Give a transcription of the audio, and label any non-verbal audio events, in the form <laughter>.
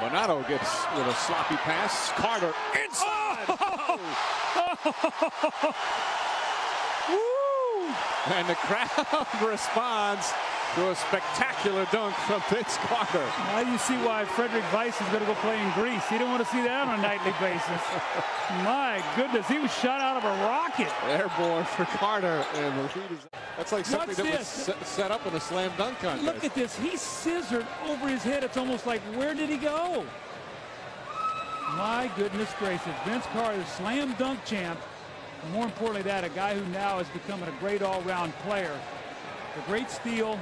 Bonato gets with a sloppy pass. Carter inside. <laughs> and the crowd <laughs> responds to a spectacular dunk from Vince Carter. Now you see why Frédéric Weis is going to go play in Greece. He didn't want to see that on a nightly <laughs> basis. My goodness, he was shot out of a rocket. Airborne for Carter, and the lead is. That's like something Watch that was this. set, set up in a slam dunk contest. Look at this. He scissored over his head. It's almost like, where did he go? My goodness gracious. Vince Carter, slam dunk champ. And more importantly, that a guy who now is becoming a great all-round player. The great steal.